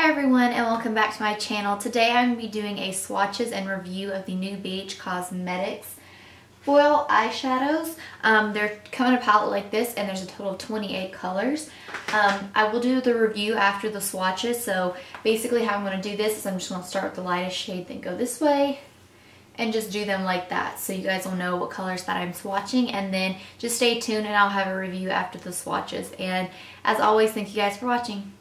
Hi everyone and welcome back to my channel. Today I'm going to be doing a swatches and review of the new BH Cosmetics foil eyeshadows. Um, they're coming in a palette like this and there's a total of 28 colors. Um, I will do the review after the swatches so basically how I'm going to do this is I'm just going to start with the lightest shade then go this way and just do them like that so you guys will know what colors that I'm swatching and then just stay tuned and I'll have a review after the swatches and as always thank you guys for watching.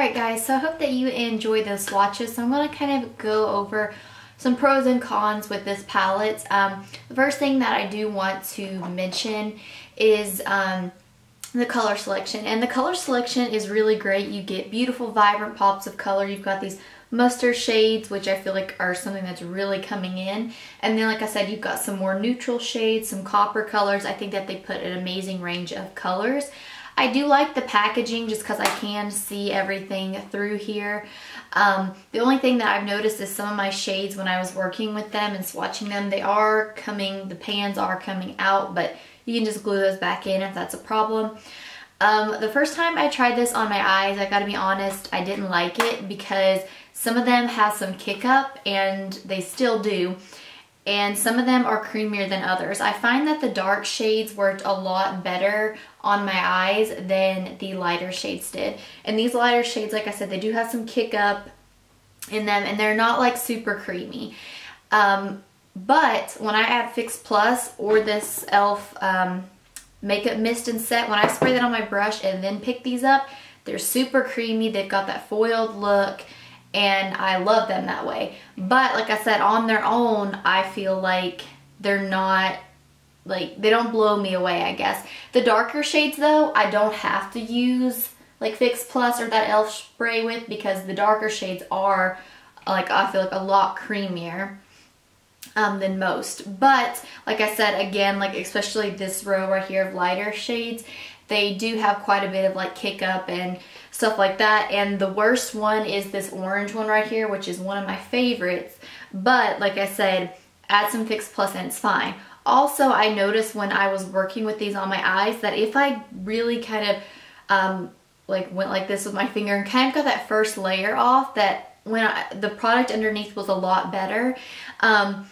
Alright guys, so I hope that you enjoy those swatches. So I'm going to kind of go over some pros and cons with this palette. Um, the first thing that I do want to mention is um, the color selection. And the color selection is really great. You get beautiful, vibrant pops of color. You've got these mustard shades, which I feel like are something that's really coming in. And then, like I said, you've got some more neutral shades, some copper colors. I think that they put an amazing range of colors. I do like the packaging just because I can see everything through here. Um, the only thing that I've noticed is some of my shades when I was working with them and swatching them, they are coming, the pans are coming out, but you can just glue those back in if that's a problem. Um, the first time I tried this on my eyes, I gotta be honest, I didn't like it because some of them have some kick up and they still do and some of them are creamier than others. I find that the dark shades worked a lot better on my eyes than the lighter shades did. And these lighter shades, like I said, they do have some kick up in them and they're not like super creamy. Um, but when I add Fix Plus or this e.l.f. Um, makeup mist and set, when I spray that on my brush and then pick these up, they're super creamy. They've got that foiled look and I love them that way. But like I said, on their own, I feel like they're not, like, they don't blow me away, I guess. The darker shades though, I don't have to use like Fix Plus or that e.l.f. spray with because the darker shades are, like, I feel like a lot creamier. Um, than most. But like I said, again, like especially this row right here of lighter shades, they do have quite a bit of like kick up and stuff like that. And the worst one is this orange one right here, which is one of my favorites. But like I said, add some Fix Plus and it's fine. Also, I noticed when I was working with these on my eyes that if I really kind of um, like went like this with my finger and kind of got that first layer off that when I, the product underneath was a lot better. Um,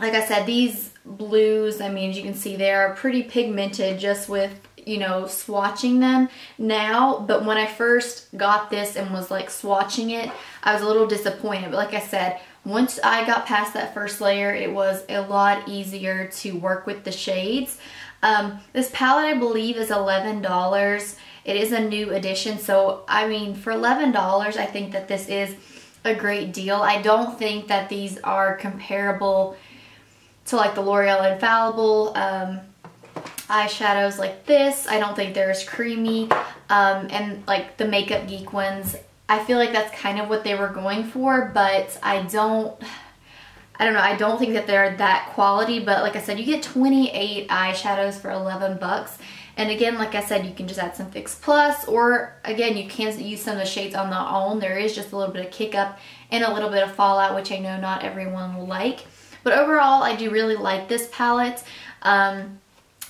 like I said, these blues, I mean, as you can see, they are pretty pigmented just with, you know, swatching them now. But when I first got this and was like swatching it, I was a little disappointed. But like I said, once I got past that first layer, it was a lot easier to work with the shades. Um, this palette, I believe, is $11. It is a new edition. So, I mean, for $11, I think that this is a great deal. I don't think that these are comparable to like the L'Oreal Infallible um, eyeshadows like this. I don't think they're as creamy. Um, and like the Makeup Geek ones, I feel like that's kind of what they were going for, but I don't, I don't know, I don't think that they're that quality, but like I said, you get 28 eyeshadows for 11 bucks. And again, like I said, you can just add some Fix Plus or again, you can use some of the shades on their own. There is just a little bit of kick up and a little bit of fallout, which I know not everyone will like. But overall, I do really like this palette. Um,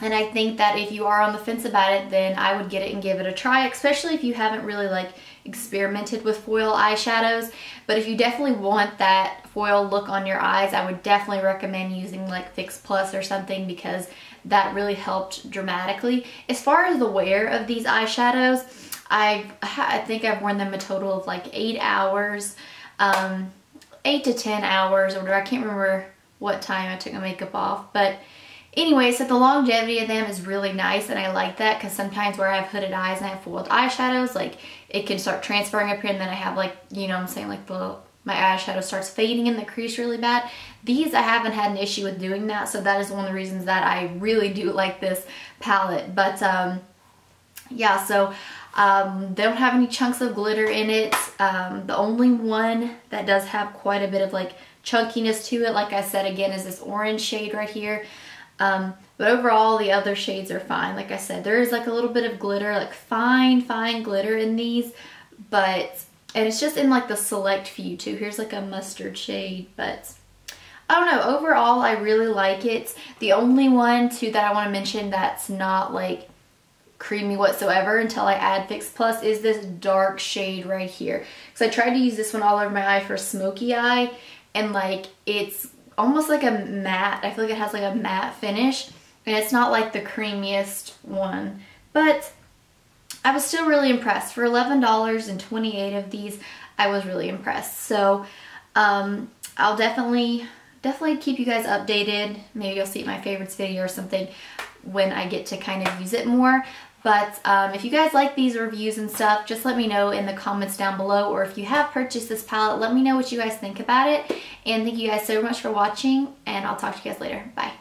and I think that if you are on the fence about it, then I would get it and give it a try, especially if you haven't really like experimented with foil eyeshadows. But if you definitely want that foil look on your eyes, I would definitely recommend using like Fix Plus or something because that really helped dramatically. As far as the wear of these eyeshadows, I've, I think I've worn them a total of like eight hours, um, eight to 10 hours or whatever. I can't remember what time I took my makeup off. But anyway, so the longevity of them is really nice and I like that because sometimes where I have hooded eyes and I have foiled eyeshadows, like it can start transferring up here and then I have like, you know I'm saying, like the my eyeshadow starts fading in the crease really bad. These I haven't had an issue with doing that, so that is one of the reasons that I really do like this palette. But um, yeah, so um, they don't have any chunks of glitter in it. Um, the only one that does have quite a bit of like chunkiness to it, like I said again, is this orange shade right here. Um, but overall, the other shades are fine. Like I said, there is like a little bit of glitter, like fine, fine glitter in these. But, and it's just in like the select few too. Here's like a mustard shade, but I don't know. Overall, I really like it. The only one too that I want to mention that's not like creamy whatsoever until I add Fix Plus is this dark shade right here. Because I tried to use this one all over my eye for smoky eye and like it's almost like a matte. I feel like it has like a matte finish and it's not like the creamiest one. But I was still really impressed. For $11 and 28 of these, I was really impressed. So um, I'll definitely, definitely keep you guys updated. Maybe you'll see my favorites video or something when I get to kind of use it more. But um, if you guys like these reviews and stuff, just let me know in the comments down below. Or if you have purchased this palette, let me know what you guys think about it. And thank you guys so much for watching. And I'll talk to you guys later. Bye.